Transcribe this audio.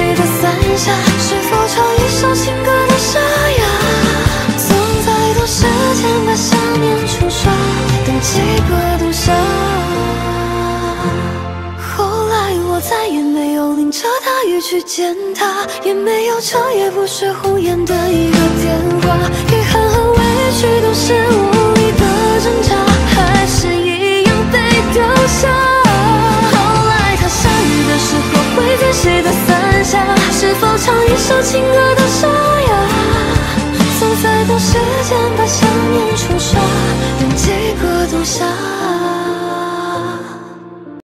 你的伞下，是否唱一首情歌的沙哑？总在多时间把想念冲刷，等几个冬夏。后来我再也没有淋着大雨去见他，也没有彻夜不睡，红眼的一个电话。是否唱一首情歌到沙哑？总在等时间把想念冲刷等几个冬夏